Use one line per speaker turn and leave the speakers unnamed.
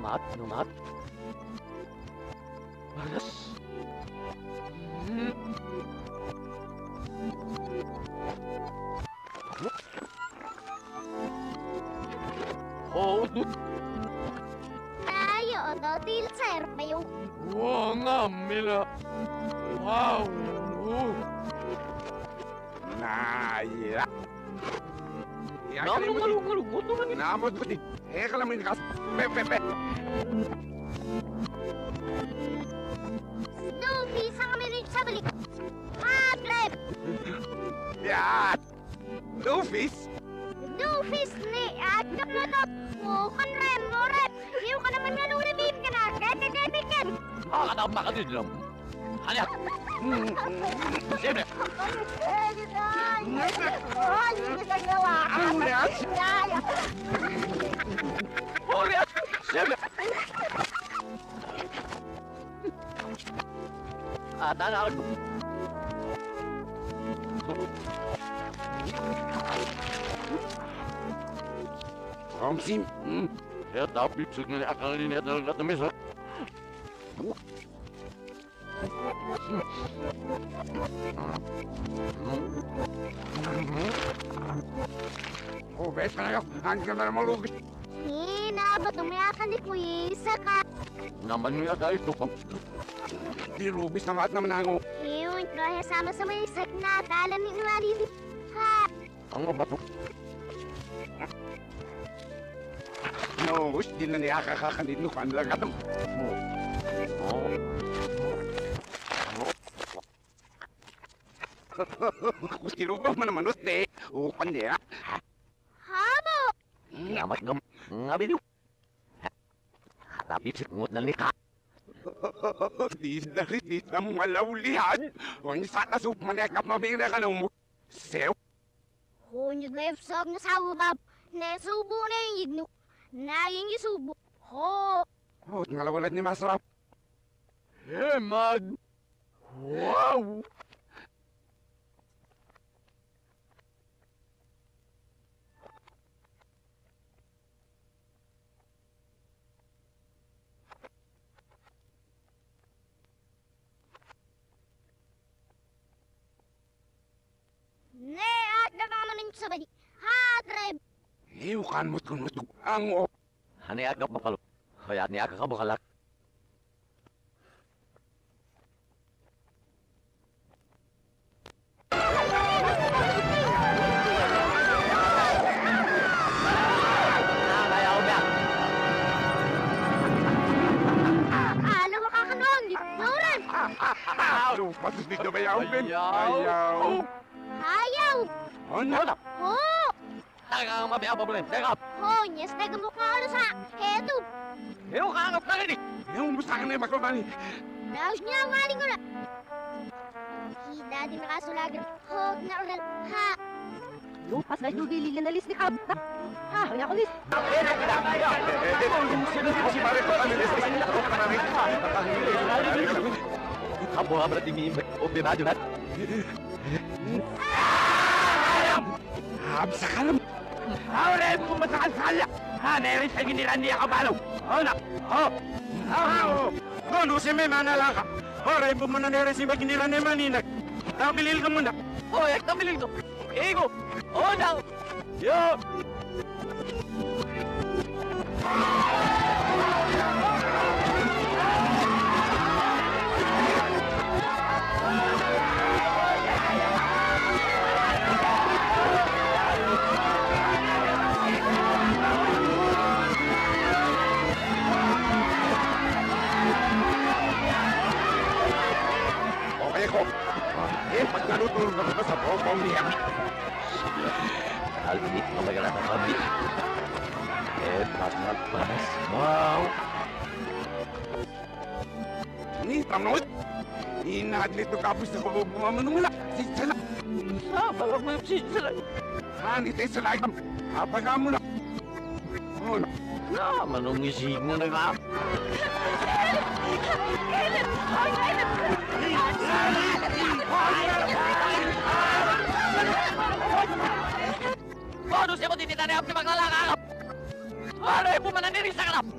nomad, nomad. Panas. Oh,
no til serbayo.
Wow. Wow.
Nah. Ya, kamu ngalung-ngalung, putih. Eh, kalau main kas, pepe, pepe.
Snoopy, somebody, somebody.
Problem. yeah.
Snoopy. Snoopy, Snake. I don't know. Oh, Conrad, Morad. You can have a little bit of a get it again.
Oh, I'm not going to. Hanya.
Sini. Eh,
kita. Oh,
ini
kita ngelak. Ah, udah. Ya, ya. Warum sie? Herr Daubig
zu den Akademie der Messe. Oh, weiß man ja,
angenommen, mal logisch. Hinabatumiyakan ni Kuya ka.
Naman niya tayo to kong.
Di Rubis na nga't naman ako.
Iyon, kaya sama-sama yung sak na. Kala ni Nwali. Ha!
Ano ba to?
No, us, di na niya kakakanin no kan lang
atam.
Kusti rubah mana manus deh. Oh, pandai
ya.
Namat ngam. Ngabi niyo. Tapi sikngot na nika.
Di dari di na malaulihan. Kung sana sup manekap mabira ka nung Sew.
Hunyag na ifsog na sa ubab. Nesubo na yung yigno. Naging isubo. Ho!
Oh, ngalawalat ni Masrap.
Eh, mag. Wow.
Ne, at nakamanin sa bali. Ha, Treb!
Iukan mo kung matug. Ang o.
Hani agak mapalo. Kaya ni agak kabakalak.
Alam mo kakanon, di Lauren!
Aw, patusig na ba yaw, Ben?
Ayaw.
Ayaw.
Ayaw!
Ano?
Ano?
Ho!
Tanga ang mabiya pa bulin. Teka.
Ho, nyes na gamok nga ano sa hedo.
Yung kangap na rin eh.
Yung mustakan na yung makrobani.
Daos niya ang aling ko na. Hida di makasulagan. Hog na ural. Ha!
Lupas na nubili na lis ni Kab. Ha, kaya ko lis.
Si Mare ko kami
Kamu abra di mimba. O bimado
naman. Ahora es como sakasala. Ha, nairis ay giniran niya kabalo. Oh, na. Oh. Oh. Kono si may manala ka. Ahora es como nairis ay giniran niya maninag. Tabilil ka muna.
Oh, ek tamilin to. Ego. Oh, na. Yo.
Okay ko. Eh, ako pa sa bawang niya.
Alvin, magalat ang kami. Eh, patnat panas. Wow.
Ni, tamnod. Inadlit to kapos sa pabubumaman nung wala. Si Sala.
Ah, parang may sisila.
Ha, ni Tess Sala. Apaga mo na. Oh, na.
Na, manong isig mo na nga. Bonus ya mo tititan na yung maglalakakap. Aray po mananiri sa kanap!